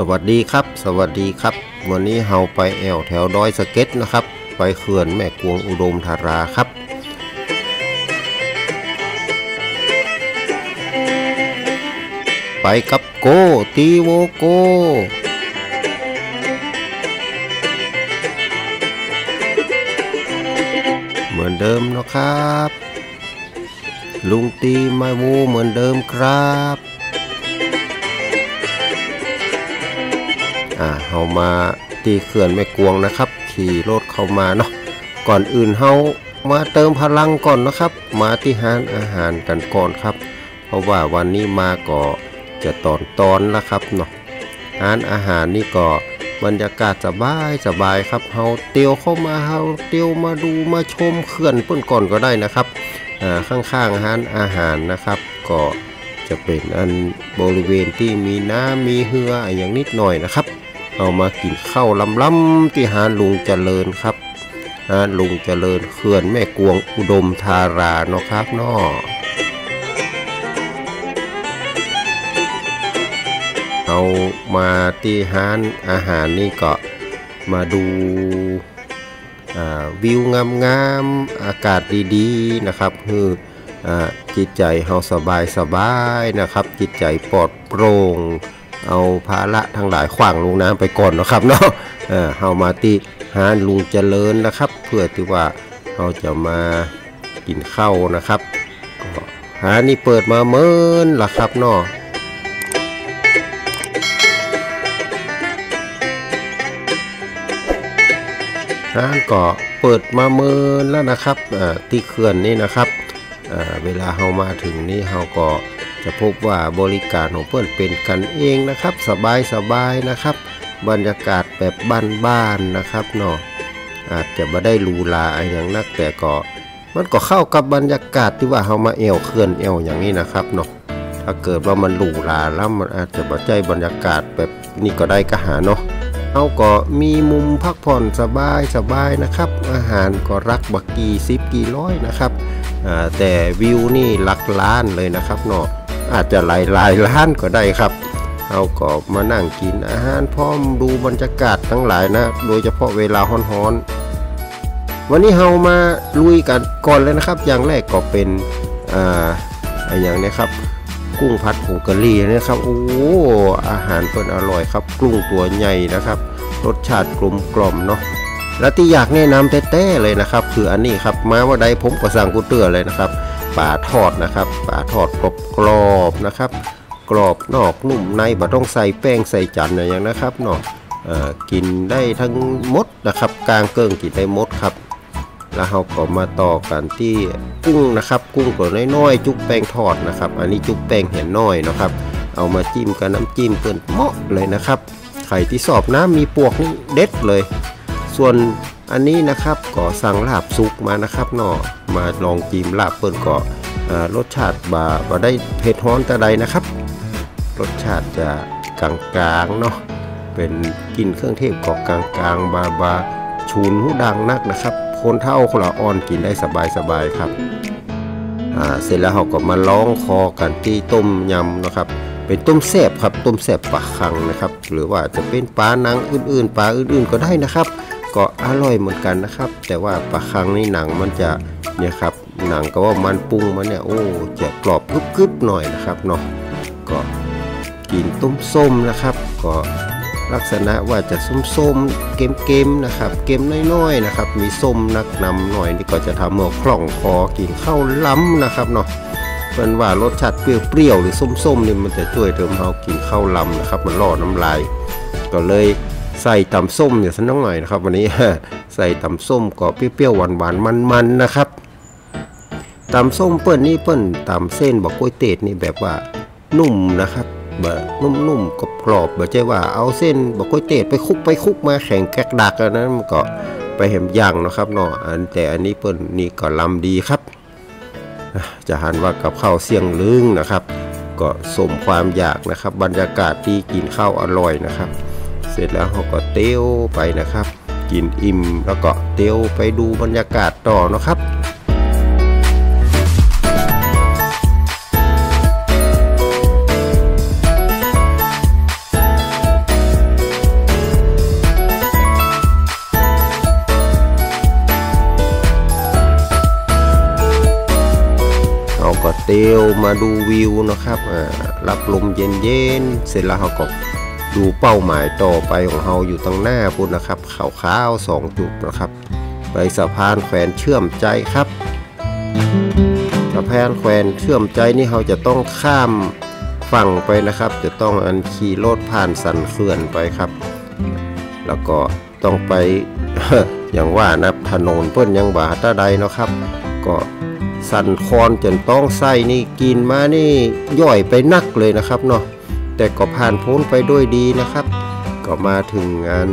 สวัสดีครับ สวัสดีครับ วันนี้เฮาไปแอวแถวดอยสะเก็ตนะครับ ไปเขื่อนแม่กวงอุดมธาราครับไปกับโกตีโวโก เหมือนเดิมนะครับ ลุงตีไมาวูเหมือนเดิมครับ อ่าเฮามาตีเขื่อนแม่กวงนะครับ ขี่รถเข้ามาเนาะก่อนอื่นเฮามาเติมพลังก่อนนะครับ มาที่หานอาหารกันก่อนครับ เพราะว่าวันนี้มาก็จะตอนตอนแล้วครับเนาะหานอาหารนี่ก็บรรยากาศสบายสบายครับเฮาเตียวเข้ามาเฮาเตียวมาดูมาชมเขื่อนเพิ่อนก่อนก็ได้นะครับอ่าข้างๆหานอาหารนะครับก็จะเป็นอันบริเวณที่มีน้ำมีเหืออย่างนิดหน่อยนะครับ เอามากินข้าวล้ำๆที่หาลุงเจริญครับหาลุงเจริญเขื่อนแม่กวงอุดมธาราเนาะครับเนาะเอามาที่ห้านอาหารนี่ก็มาดูาวิวงามๆอากาศดีๆนะครับคือจิตใจเฮาสบายสบายๆนะครับ จิตใจปลอดโปร่ง เอาภาระทั้งหลายขวางลงน้ำไปก่อนนะครับเนาะเออเฮามาที่หาลุงเจริญนะครับ เพื่อที่ว่าเราจะมากินข้าวนะครับก็หานี่เปิดมาเมินละครับเนาะร้านก็เปิดมาเมินแล้วนะครับอ่าที่เขื่อนนี่นะครับอ่าเวลาเฮามาถึงนี่เฮาก็ จะพบว่าบริการของเพื่อนเป็นกันเองนะครับ สบายสบายนะครับ บรรยากาศแบบบ้านๆนะครับเนาะอาจจะไม่ได้หรูหราอย่างนักแต่ก็มันก็เข้ากับบรรยากาศที่ว่าเฮามาเอวเขื่อนเอวอย่างนี้นะครับเนาะถ้าเกิดว่ามันหรูหราแล้วมันอาจจะบ่ใจบรรยากาศแบบนี้ก็ได้ก็หาเนาะเอาก็มีมุมพักผ่อนสบายสบายนะครับ อาหารก็รักบักกี่สิบกี่ร้อยนะครับแต่วิวนี่หลักล้านเลยนะครับเนาะ อาจจะหลายหลายล้านก็ได้ครับเอาก็มานั่งกินอาหารพร้อมดูบรรยากาศทั้งหลายนะ โดยเฉพาะเวลาร้อนๆ วันนี้เฮามาลุยกันก่อนเลยนะครับ อย่างแรกก็เป็นอ่าอะไรอย่างเนี้ยครับ กุ้งพัดผงกะหรี่นะครับโอ้อาหารเปินอร่อยครับกุ้งตัวใหญ่นะครับ รสชาติกลมกล่อมเนาะและที่อยากแนะนำแต้ๆเลยนะครับ คืออันนี้ครับมาว่าใดผมก็สั่งกุเตือเลยนะครับ ปลาทอดนะครับปลาทอดกรอบกรอบนะครับ กรอบนอกนุ่มในบ่ต้องใส่แป้งใส่จันอะไรอย่างนะครับเนาะเอ่อกินได้ทั้งมดนะครับ กลางเกิงกินได้มดครับ แล้วเราก็มาต่อกันที่กุ้งนะครับ กุ้งตัวน้อยๆ จุ๊บแป้งทอดนะครับ อันนี้จุ๊บแป้งเห็นน้อยนะครับ เอามาจิ้มกับน้ำจิ้มเกินเหมาะเลยนะครับไข่ที่สอบน้ำมีปวกนี่เด็ดเลย ส่วน อันนี้นะครับก็สั่งลาบสุกมานะครับเนาะมาลองจิ้มลาบเปิ้นก็รสชาติบาบาได้เผ็ดฮ้อนแต่ใดนะครับ รสชาติจะกลางๆเนาะเป็นกินเครื่องเทศก็กลางๆ บาบาชูนหูดังนักนะครับ คนเท่าคนละอ่อนกินได้สบายๆครับเสร็จแล้วเราก็มาล้องคอกันที่ต้มยำนะครับเป็นต้มแซบครับต้มแซบปลาคังนะครับ หรือว่าจะเป็นปลาหนังอื่นๆปลาอื่นๆก็ได้นะครับ ก็อร่อยเหมือนกันนะครับ แต่ว่าปลาคังนี่หนังมันจะเนี่ยครับหนังก็ว่ามันปรุงมันเนี่ยโอ้จะกรอบกรึบๆหน่อยนะครับเนาะก็กินต้มส้มนะครับ ก็ลักษณะว่าจะส้มๆเกมๆนะครับ เกมน้อยๆนะครับ มีส้มนักนำหน่อยนี่ก็จะทำให้คล่องคอกินข้าวล้ำนะครับเนาะเป็นว่ารสชาติเปรี้ยวๆหรือส้มๆนี่มันจะช่วยเติมเฮากินข้าวลำนะครับ มันล่อน้ำลายก็เลย ใส่ตำส้มเนี่ยสักหน่อยนะครับ วันนี้ใส่ตำส้มก็เปรี้ยวๆหวานๆมันๆนะครับตำส้มเปิ้นนี่เปิ้นตำเส้นบอกกล้วยเตดนี่แบบว่านุ่มนะครับแบบนุ่มๆกรอบๆแบบใจว่าเอาเส้นบอกกล้วยเตดไปคลุกไปคลุกมาแข็งแกกดักอันนั้นมันก็ไปเห็มย่างนะครับเนาะอันแต่อันนี้เปิ้นนี่ก็ลำดีครับ จะหันว่ากับข้าวเสี่ยงลึงนะครับ ก็สมความอยากนะครับ บรรยากาศที่กินข้าวอร่อยนะครับ เสร็จแล้วเขาก็เตี้ยวไปนะครับ กินอิ่มแล้วก็เตี้ยวไปดูบรรยากาศต่อนะครับเตียวมาดูวิวนะครับรับลมเย็นๆ เสร็จแล้วเขาก็ ดูเป้าหมายต่อไปของเราอยู่ตรงหน้าพุ่นนะครับขาวๆสองจุดนะครับ ไปสะพานแขวนเชื่อมใจครับสะพานแขวนเชื่อมใจนี่เราจะต้องข้ามฝั่งไปนะครับ จะต้องอันขี่รถผ่านสันเขื่อนไปครับ แล้วก็ต้องไปอย่างว่านะถนนเพิ่นยังบาตาใดเนาะครับ ก็สันคอนจนต้องไส้นี่กินมานี่ย่อยไปนักเลยนะครับเนาะ แต่ก็ผ่านพ้นไปด้วยดีนะครับ ก็มาถึงงาน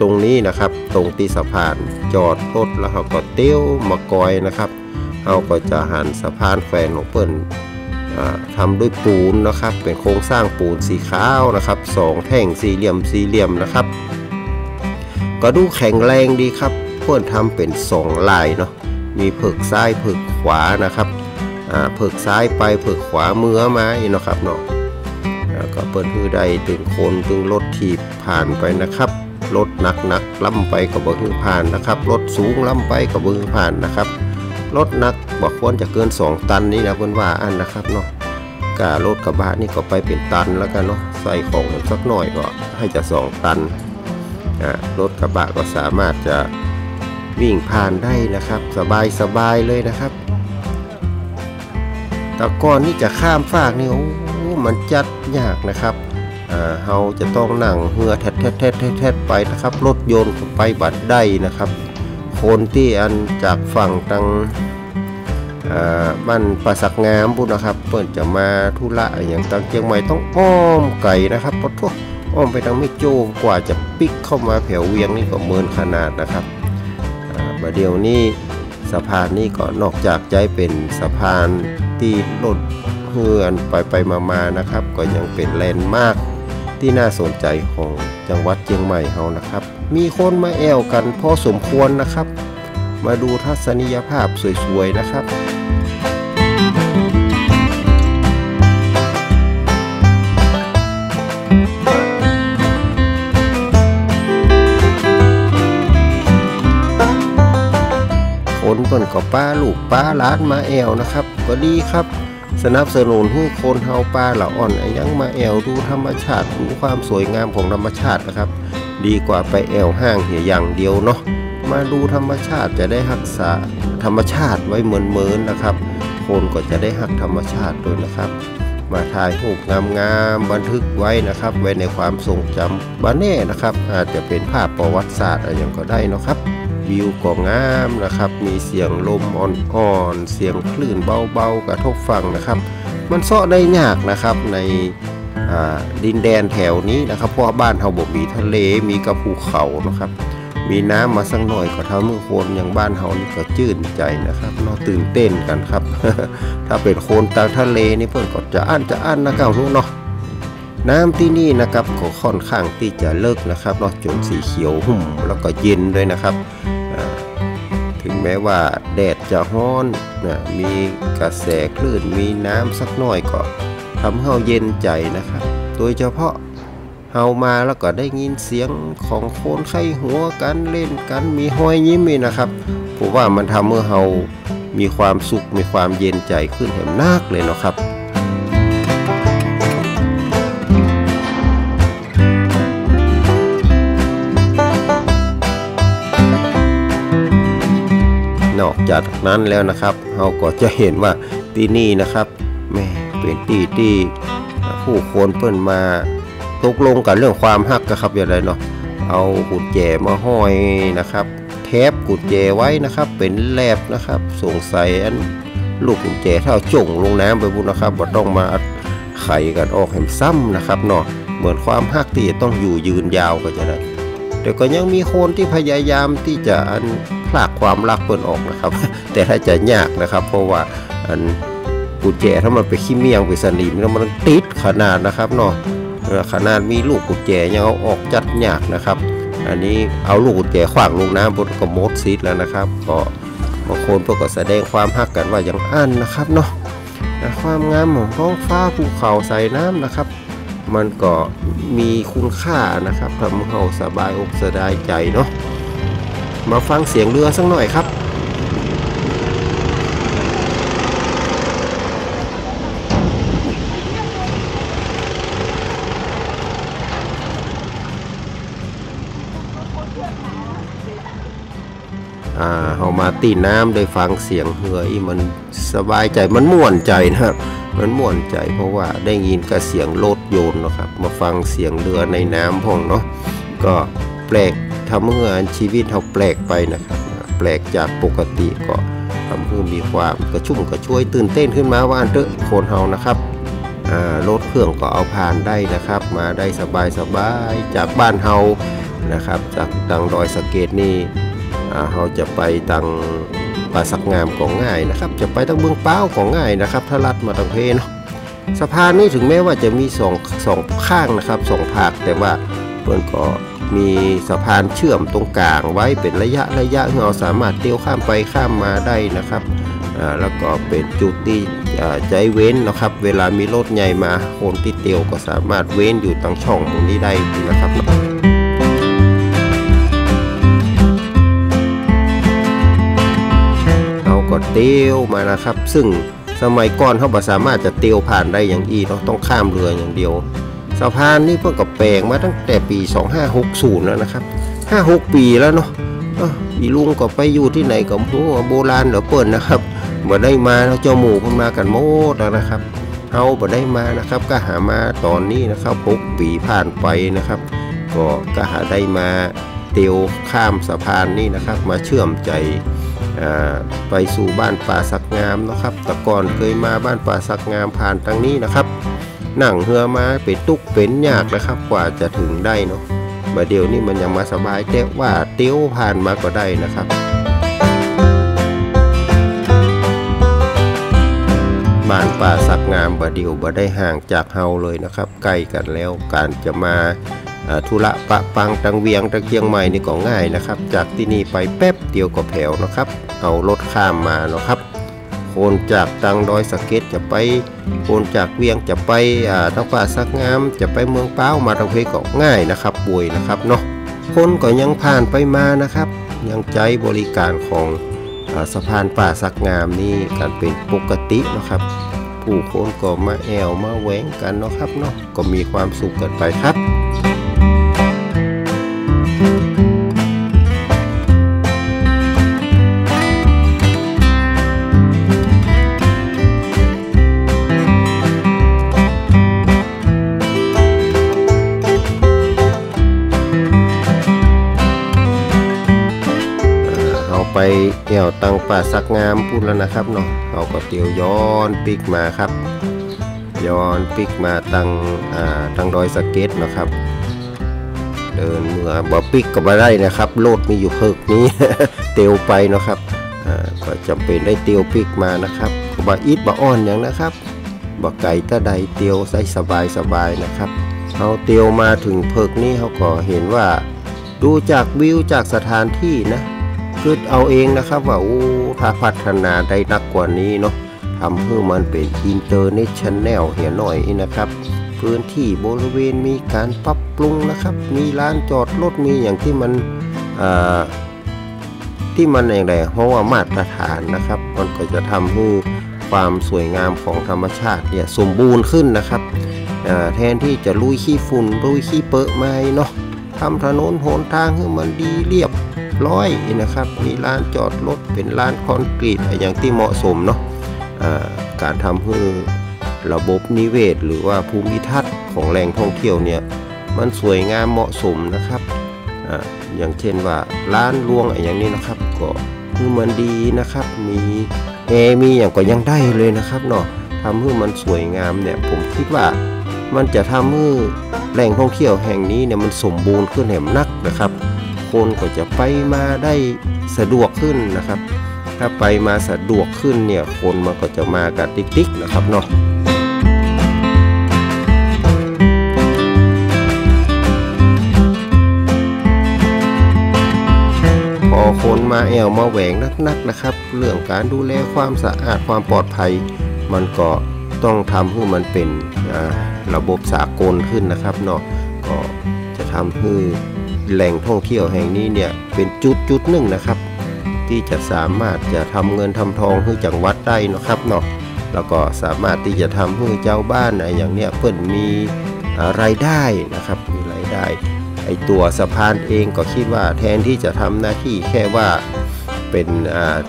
ตรงนี้นะครับ ตรงตีสะพานจอดรถแล้วเขาก็เตี้ยวมากอยนะครับเขาก็จะหันสะพานแขวนของเปิ้นทำด้วยปูนนะครับ เป็นโครงสร้างปูนสีขาวนะครับสองแท่งสี่เหลี่ยมสี่เหลี่ยมนะครับ ก็ดูแข็งแรงดีครับเพื่อนทำเป็นสองลายเนาะมีเผิกซ้ายเผิกขวานะครับเผิกซ้ายไปเผิกขวาเมื่อมาเนาะครับเนาะ ก็เปิดฮือใดถึงโคนถึงรถถีบผ่านไปนะครับรถหนักหนักล่ำไปกับบ่ฮือผ่านนะครับรถสูงล่ำไปกับบ่ฮือผ่านนะครับรถหนักบอกควรจะเกิน 2 ตันนี่นะเพื่อนว่าอันนะครับเนาะการถกระบะนี่ก็ไปเป็นตันแล้วกันเนาะใส่ของสักหน่อยก็ให้จะ 2 ตันรถกระบะก็สามารถจะวิ่งผ่านได้นะครับ สบายสบายเลยนะครับ แต่ก่อนนี่จะข้ามฟากนี่โอ้ มันจัดยากนะครับเฮาจะต้องนั่งเหือแทดแทดแทดแทดไปนะครับ รถยนต์ไปบัดได้นะครับ คนที่อันจากฝั่งตังบ้านประสักงามพุนะครับ เปิดจะมาธุระอย่างตังเชียงใหม่ต้องอ้อมไก่นะครับเพราะทั่วอ้อมไปทางไม่โจกว่าจะปิกเข้ามาแผ่วเวียงนี่ก็เมินขนาดนะครับบาเดี๋ยวนี้สะพานนี้ก็นอกจากใจเป็นสะพานที่รถ เฮือนไปไปมาๆนะครับ ก็ยังเป็นแลนด์มาร์คที่น่าสนใจของจังหวัดเชียงใหม่เฮานะครับ มีคนมาแอวกันพอสมควรนะครับ มาดูทัศนียภาพสวยๆนะครับคนเปิ่นก็ป้าลูกป้าล้านมาแอวนะครับ ก็ดีครับ สนับสนุนให้คนเฮาป้าหละอ่อนยังมาแอวดูธรรมชาติดูความสวยงามของธรรมชาตินะครับ ดีกว่าไปแอวห้างเหียอย่างเดียวเนาะมาดูธรรมชาติจะได้รักษาธรรมชาติไว้เหมือนเมินนะครับ คนก็จะได้หักธรรมชาติด้วยนะครับ มาถ่ายรูปงามๆบันทึกไว้นะครับ ไว้ในความทรงจำบ้านแน่นะครับ อาจจะเป็นภาพประวัติศาสตร์อะไรอย่างก็ได้นะครับ วิวก็งามนะครับ มีเสียงลมอ่อนๆ เสียงคลื่นเบาๆ กระทบฝั่งนะครับ มันเซาะได้ยากนะครับในดินแดนแถวนี้นะครับ เพราะบ้านเฮาบ่มีทะเล มีกระภูเขานะครับ มีน้ำมาสักหน่อยก็เท่ามือโคนอย่างบ้านเฮานี่ก็จื่นใจนะครับเนาะตื่นเต้นกันครับ ถ้าเป็นคนตางทะเลนี่เพิ่นก็จะอั้นจะอั้นนะเก่าทุกเนาะน้ำที่นี่นะครับก็ค่อนข้างที่จะเลิกนะครับเนาะจนสีเขียวหุ่มแล้วก็เย็นด้วยนะครับ ถึงแม้ว่าแดดจะฮ้อนนะมีกระแสคลื่นมีน้ำสักหน่อยก็ทำให้เราเย็นใจนะครับ โดยเฉพาะเฮามาแล้วก็ได้ยินเสียงของโคนไข้หัวกันเล่นกันมีห้อยยิ้มนี่นะครับผมว่ามันทำเมื่อเฮามีความสุขมีความเย็นใจขึ้นเห็นนักเลยเนาะครับ จากนั้นแล้วนะครับเราก็จะเห็นว่าที่นี่นะครับแม่เป็นที่ที่ผู้คนเพิ่นมาตกลงกันเรื่องความฮักกันครับอย่างไรเนาะเอากุญแจมาห้อยนะครับ แทบกุญแจไว้นะครับ เป็นแลบนะครับสงสัยอันลูกกุญแจเท่าจ่งลงน้ำไปบุญนะครับบ่ต้องมาไขกันออกแหมซ้ำนะครับเนาะเหมือนความฮักที่ต้องอยู่ยืนยาวก็จะได้แต่ก็ยังมีคนที่พยายามที่จะอัน ลากความรักเปิดออกนะครับ แต่ถ้าจะยากนะครับ เพราะว่าอันกุญแจถ้ามันไปขี้เมียงไปสนิมแล้วมันติดขนาดนะครับเนาะขนาดมีลูกกุญแจยังเอาออกจัดยากนะครับ อันนี้เอาลูกกุญแจขวางลงน้ำบนก็มดซีดแล้วนะครับก็บางคนพวกก็แสดงความฮักกันว่าอย่างอันนะครับเนาะความงามของท้องฟ้าภูเขาใส่น้ำนะครับ มันก็มีคุณค่านะครับทำให้เราสบายอกสบายใจเนาะ มาฟังเสียงเรือสักหน่อยครับ อ่าเฮามาตีน้ำได้ฟังเสียงเหือยมันสบายใจมันม่วนใจนะครับ มันม่วนใจเพราะว่าได้ยินกับเสียงรถยนต์นะครับ มาฟังเสียงเรือในน้ำพองเนาะก็แปลก ทำให้ชีวิตเราแปลกไปนะครับ แปลกจากปกติก็ทำให้มีความกระชุ่มกระชวยตื่นเต้นขึ้นมาว่าอันเถอะคนเฮานะครับรถเครื่องก็เอาผ่านได้นะครับ มาได้สบายสบายจากบ้านเฮานะครับ จากดังดอยสะเกดนี่เราจะไปตังป่าสักงามของง่ายนะครับ จะไปตั้งเมืองเป้าของง่ายนะครับ ถ้าลัดมาตังเพนสะพานนี้ถึงแม้ว่าจะมีสองสองข้างนะครับสองภาคแต่ว่า เพื่อนก็มีสะพานเชื่อมตรงกลางไว้เป็นระยะระยะเราสามารถเตี้ยวข้ามไปข้ามมาได้นะครับแล้วก็เป็นจุดที่ใจเว้นนะครับ เวลามีรถใหญ่มาคนที่เตียวก็สามารถเว้นอยู่ตรงช่องตรงนี้ได้นะครับเราก็เตียวมานะครับ ซึ่งสมัยก่อนเขาบ่สามารถจะเตียวผ่านได้อย่างอีเราต้องข้ามเรืออย่างเดียว สะพานนี่เพิ่งกับแปลงมาตั้งแต่ปี 2560 แล้วนะครับ 56 ปีแล้วเนาะอีลุงก็ไปอยู่ที่ไหนกับหัวโบราณเดี๋ยวเปิดนะครับบ่ได้มาแล้วเจ้าหมูเพิ่นมากันโมดแล้วนะครับเฮาบ่ได้มานะครับก็หามาตอนนี้นะครับหกปีผ่านไปนะครับ ก็ก็หาได้มาเตียวข้ามสะพานนี่นะครับ มาเชื่อมใจไปสู่บ้านป่าสักงามนะครับแต่ก่อนเคยมาบ้านป่าสักงามผ่านทางนี้นะครับ นั่งเหือมาเป็นตุกเป็นยากนะครับ กว่าจะถึงได้เนาะมาเดี๋ยวนี่มันยังมาสบายแต่ว่าเตี้ยวผ่านมาก็ได้นะครับ บ้านป่าสักงามบาเดียวบ่ได้ห่างจากเฮาเลยนะครับ ใกล้กันแล้วการจะมาธุระปะปังตังเวียงตังเคียงใหม่นี่ก็ง่ายนะครับ จากที่นี่ไปแป๊บเดียวก็แผวนะครับ เอารถข้ามมาเนาะครับ โคนจากตังดอยสะเก็ดจะไปโคนจากเวียงจะไปทางป่าสักงามจะไปเมืองเป้ามาทางเพก็ง่ายนะครับป่วยนะครับเนาะคนก็ยังผ่านไปมานะครับ ยังใจบริการของสะพานป่าสักงามนี่การเป็นปกตินะครับ ผู้คนก็มาแอวมาแหวงกันนะครับเนาะก็มีความสุขกันไปครับ วตังป่าสักงามพูดแล้วนะครับเนาะเอาก็เตียวย้อนปิกมาครับ ย้อนปิกมาตังอ่าตังดอยสเก็ตนะครับ เดินเมื่อบ่ปิกก็มาได้นะครับโลดมีอยู่เพิกนี้เตียวไปนะครับอ่าก็จำเป็นได้เตียวปิกมานะครับบ่อิดบ่อ่อนอย่างนะครับบ่ไก่ตะใดเตียวใส่สบายสบายนะครับเอาเตียวมาถึงเพิกนี้เขาก็เห็นว่า ดูจากวิวจากสถานที่นะ คิดเอาเองนะครับว่าโอ้ถ้าพัฒนาได้นักกว่านี้เนาะทำให้มันเป็น international เหียหน่อยนะครับ พื้นที่บริเวณมีการปรับปรุงนะครับ มีลานจอดรถมีอย่างที่มันที่มันอย่างไรเพราะว่ามาตรฐานนะครับ มันก็จะทำให้ความสวยงามของธรรมชาติเนี่ยสมบูรณ์ขึ้นนะครับแทนที่จะลุยขี้ฝุ่นลุยขี้เปอะไม้เนาะทำถนนหนทางให้มันดีเรียบ ร้อยนะครับ มีลานจอดรถเป็นลานคอนกรีตอย่างที่เหมาะสมเนาะะการทำให้ระบบนิเวศ หรือว่าภูมิทัศน์ของแหล่งท่องเที่ยวเนี่ยมันสวยงามเหมาะสมนะครับออย่างเช่นว่าร้านลวงอย่างนี้นะครับ ก็คือมันดีนะครับ มีแอร์มีอย่างก็ยังได้เลยนะครับเนาะทำให้มันสวยงามเนี่ยผมคิดว่ามันจะทำให้แหล่งท่องเที่ยวแห่งนี้เนี่ยมันสมบูรณ์ขึ้นแหมนักนะครับ คนก็จะไปมาได้สะดวกขึ้นนะครับ ถ้าไปมาสะดวกขึ้นเนี่ยคนมันก็จะมากับติ๊กๆนะครับเนาะพอคนมาแอวมาแหวงนักๆนะครับ เรื่องการดูแลความสะอาดความปลอดภัย มันก็ต้องทำให้มันเป็นระบบสากลขึ้นนะครับเนาะก็จะทำให้ แหล่งท่องเที่ยวแห่งนี้เนี่ยเป็นจุดจุดหนึ่งนะครับ ที่จะสามารถจะทำเงินทำทองให้จังหวัดได้นะครับเนาะแล้วก็สามารถที่จะทำให้เจ้าบ้านอะอย่างเนี้ยเพื่อนมีรายได้นะครับมีรายได้ไอตัวสะพานเองก็คิดว่าแทนที่จะทำหน้าที่แค่ว่าเป็น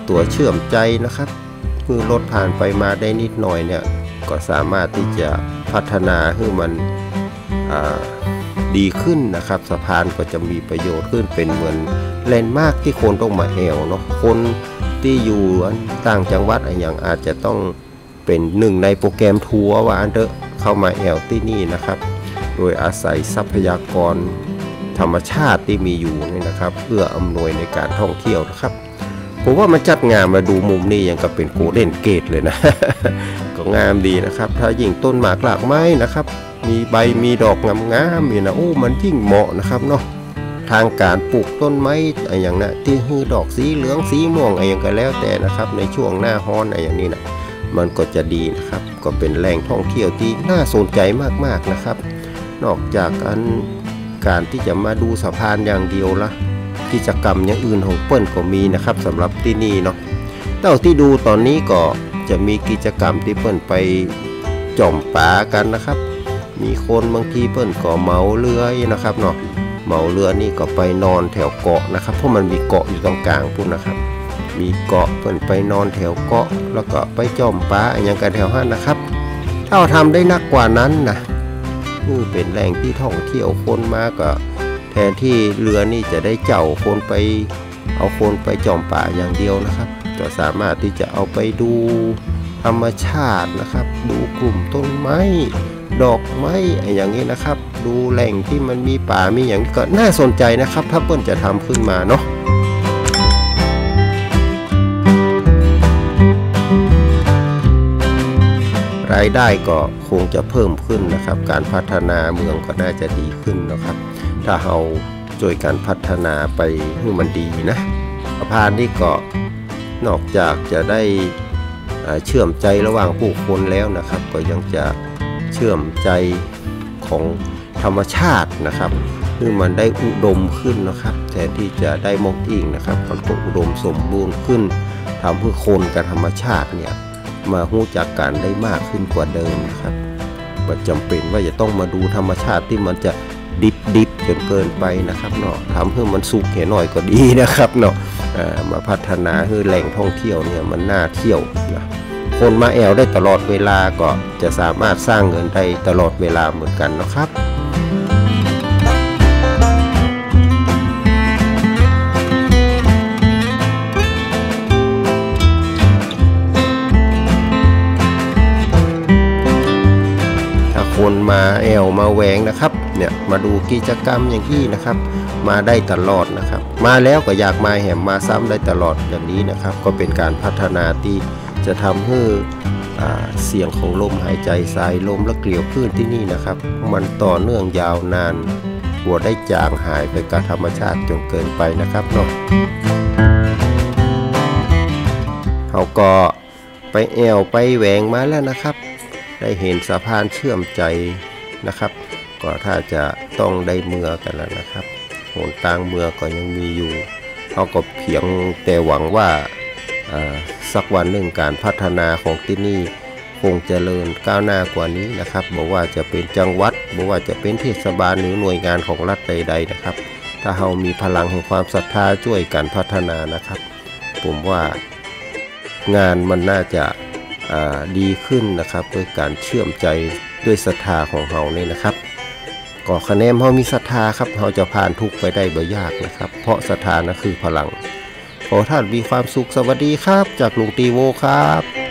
ตัวเชื่อมใจนะครับคือรถผ่านไปมาได้นิดหน่อยเนี่ยก็สามารถที่จะพัฒนาให้มัน ดีขึ้นนะครับ สะพานก็จะมีประโยชน์ขึ้นเป็นเหมือน landmark ที่คนต้องมาแอวเนาะคนที่อยู่ต่างจังหวัดอย่างอาจจะต้องเป็นหนึ่งในโปรแกรมทัวร์ว่าอันเดอร์เข้ามาแอวที่นี่นะครับ โดยอาศัยทรัพยากรธรรมชาติที่มีอยู่นี่นะครับ เพื่ออำนวยในการท่องเที่ยวนะครับผมว่ามันจัดงามมาดูมุมนี้ยังกับเป็นโกลเด้นเกตเลยนะ ก็งามดีนะครับ ถ้ายิ่งต้นหมากหลากไม้นะครับ มีใบมีดอกงามๆมีนะโอ้มันยิ่งเหมาะนะครับเนาะทางการปลูกต้นไม้อะไรอย่างนะที่ฮือดอกสีเหลืองสีม่วงอะไรอย่างก็แล้วแต่นะครับ ในช่วงหน้าฮ้อนอะไรอย่างนี้นะมันก็จะดีนะครับ ก็เป็นแหล่งท่องเที่ยวที่น่าสนใจมากๆนะครับ นอกจากการการที่จะมาดูสะพานอย่างเดียวละกิจกรรมอย่างอื่นของเปิ้ลก็มีนะครับสำหรับที่นี่เนาะเท่าที่ดูตอนนี้ก็จะมีกิจกรรมที่เปิ้ลไปจ่อมป่ากันนะครับ มีคนบางทีเปิ้ลก็เมาเรือนะครับเนาะเมาเรือนี่ก็ไปนอนแถวเกาะนะครับ เพราะมันมีเกาะอยู่ตรงกลางพุ่นนะครับ มีเกาะเปิ้ลไปนอนแถวเกาะ แล้วก็ไปจอมป่าอย่างกันแถวห้านนะครับ ถ้าทำได้นักกว่านั้นนะนี่เป็นแหล่งที่ท่องเที่ยวคนมาก็แทนที่เรือนี่จะได้เจ้าคนไปเอาคนไปจอมป่าอย่างเดียวนะครับก็สามารถที่จะเอาไปดูธรรมชาตินะครับ ดูกลุ่มต้นไม้ ดอกไม้อย่างนี้นะครับ ดูแหล่งที่มันมีป่ามีอย่างก็น่าสนใจนะครับ ถ้าเปิ้ลจะทำขึ้นมาเนาะรายได้ก็คงจะเพิ่มขึ้นนะครับ การพัฒนาเมืองก็น่าจะดีขึ้นนะครับ ถ้าเราช่วยกันพัฒนาไปให้มันดีนะสะพานนี้ก็นอกจากจะได้เชื่อมใจระหว่างผู้คนแล้วนะครับ ก็ยังจะ เชื่อมใจของธรรมชาตินะครับคือมันได้อุดมขึ้นนะครับแทนที่จะได้มองอิงนะครับมันก็อุดมสมบูรณ์ขึ้นทำให้คนกับธรรมชาติเนี่ยมาหู้จักกันได้มากขึ้นกว่าเดิมนะครับไม่จำเป็นว่าจะต้องมาดูธรรมชาติที่มันจะดิบดิบจนเกินไปนะครับเนาะทำให้มันสุกหน่อยก็ดีนะครับเนาะมาพัฒนาให้แหล่งท่องเที่ยวเนี่ยมันน่าเที่ยวนะ คนมาแอลได้ตลอดเวลาก็จะสามารถสร้างเงินได้ตลอดเวลาเหมือนกันนะครับคนมาแอวมาแหวงนะครับเนี่ยมาดูกิจกรรมอย่างที่นะครับ มาได้ตลอดนะครับ มาแล้วก็อยากมาแหมมาซ้ำได้ตลอดอย่างนี้นะครับ ก็เป็นการพัฒนาที่ จะทำให้เสียงของลมหายใจสายลมและเกลียวพื้นที่นี่นะครับ มันต่อเนื่องยาวนานหัวได้จางหายไปกับธรรมชาติจนเกินไปนะครับเนาะเขาก็ไปแอวไปแหวงมาแล้วนะครับ ได้เห็นสะพานเชื่อมใจนะครับ ก็ถ้าจะต้องได้เมือกันแล้วนะครับโหนต่างเมือก็ยังมีอยู่เขาก็เพียงแต่หวังว่า สักวันหนึ่งการพัฒนาของที่นี่คงเจริญก้าวหน้ากว่านี้นะครับบอกว่าจะเป็นจังหวัดบอกว่าจะเป็นเทศบาลหรือหน่วยงานของรัฐใด ๆนะครับ ถ้าเรามีพลังแห่งความศรัทธาช่วยการพัฒนานะครับ ผมว่างานมันน่าจะดีขึ้นนะครับด้วยการเชื่อมใจด้วยศรัทธาของเราเนี่ยนะครับก็คะแนนเรามีศรัทธาครับเราจะผ่านทุกไปได้บ่ยากนะครับ เพราะศรัทธานะคือพลัง ขอท่านมีความสุขสวัสดีครับ จากลุงตีโวครับ